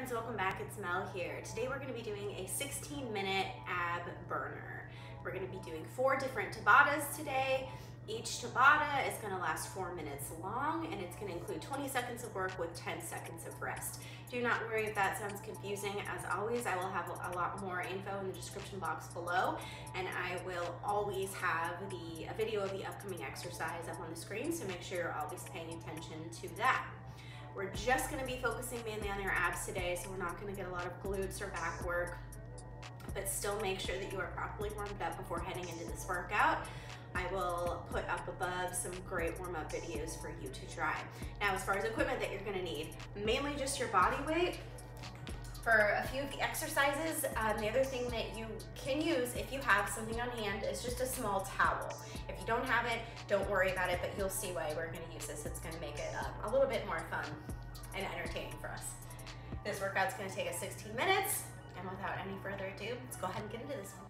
friends, welcome back. It's Mel here. Today we're going to be doing a 16 minute ab burner. We're going to be doing four different Tabatas today. Each Tabata is going to last four minutes long and it's going to include 20 seconds of work with 10 seconds of rest. Do not worry if that sounds confusing. As always, I will have a lot more info in the description box below and I will always have the a video of the upcoming exercise up on the screen so make sure you're always paying attention to that. We're just gonna be focusing mainly on your abs today, so we're not gonna get a lot of glutes or back work, but still make sure that you are properly warmed up before heading into this workout. I will put up above some great warm-up videos for you to try. Now, as far as equipment that you're gonna need, mainly just your body weight, for a few of the exercises, um, the other thing that you can use if you have something on hand is just a small towel. If you don't have it, don't worry about it, but you'll see why we're gonna use this. It's gonna make it uh, a little bit more fun and entertaining for us. This workout's gonna take us 16 minutes, and without any further ado, let's go ahead and get into this one.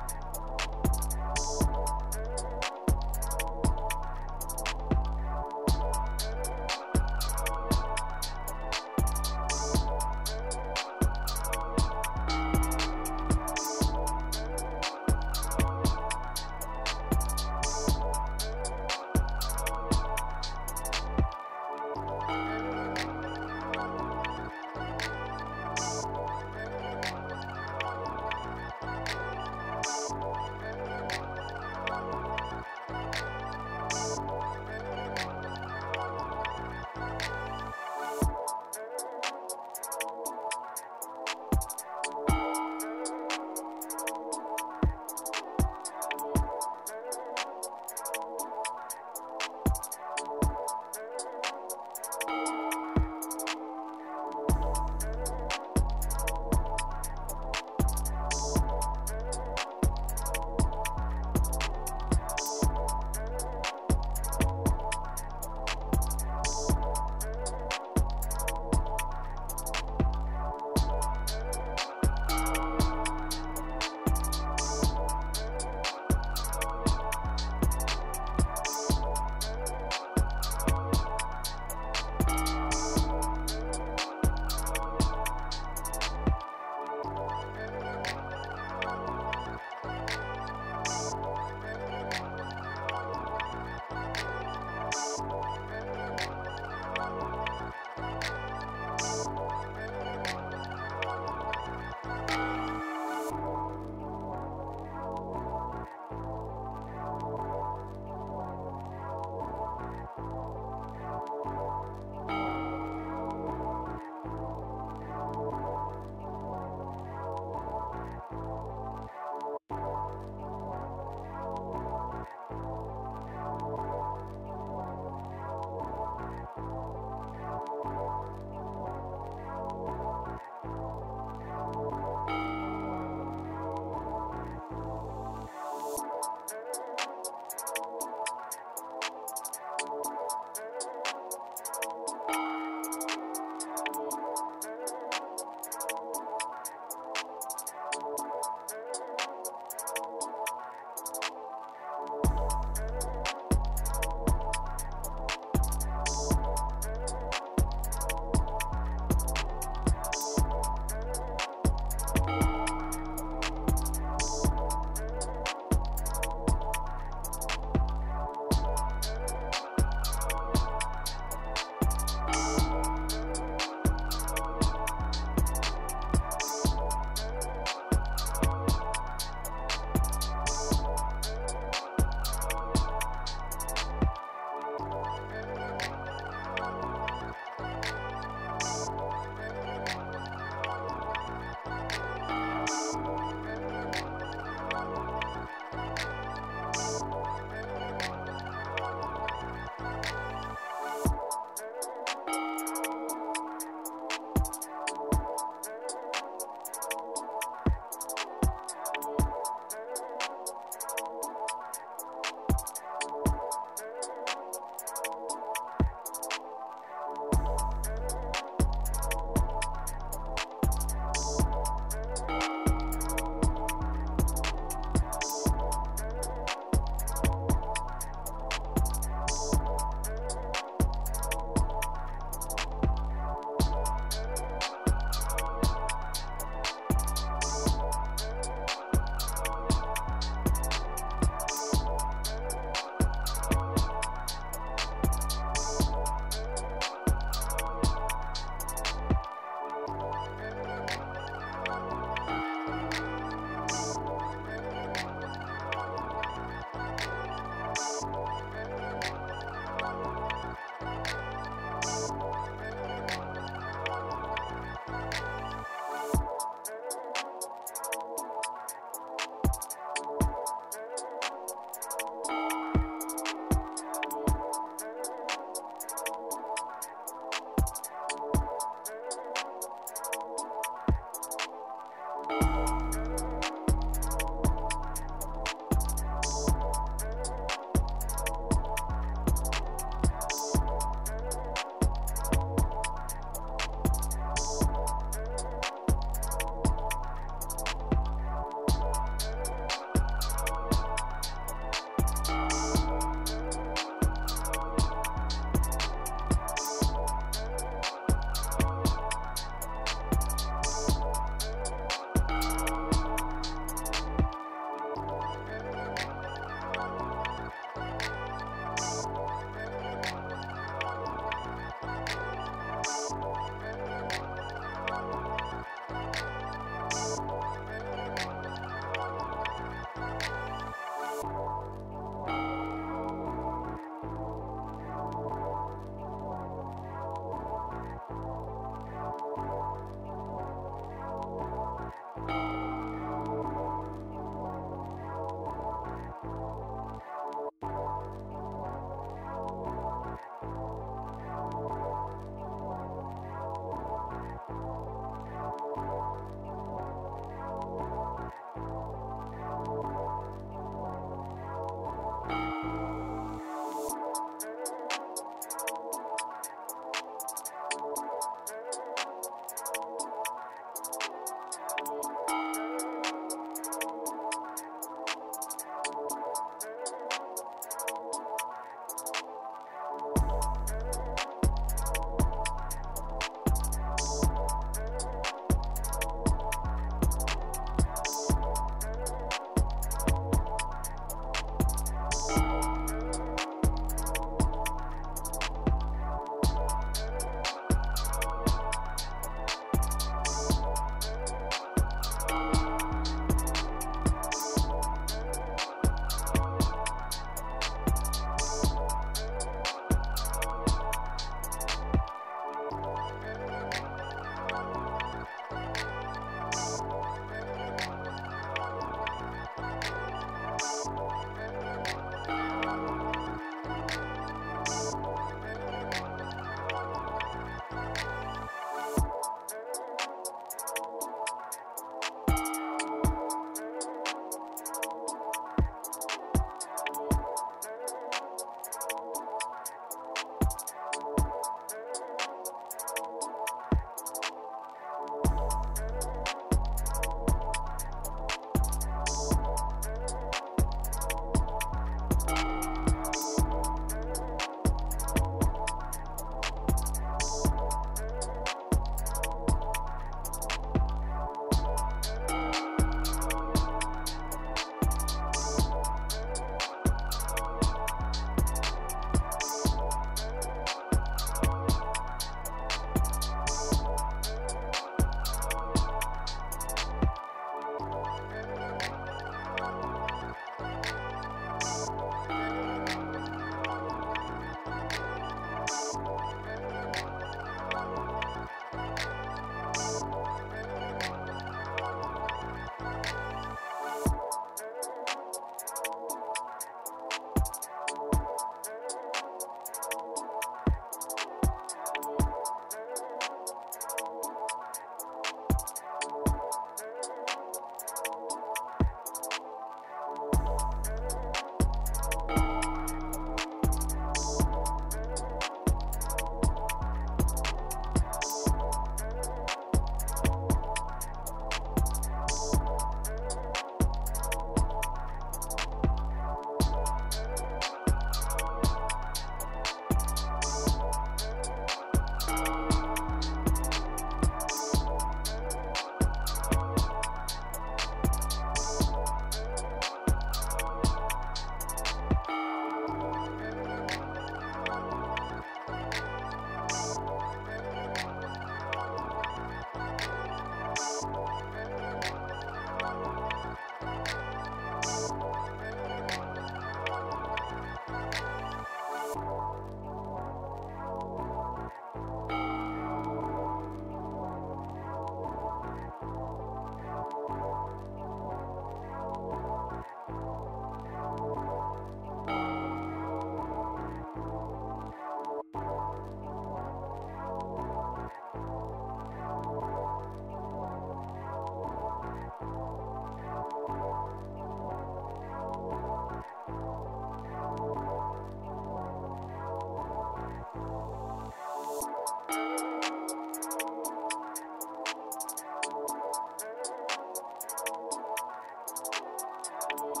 you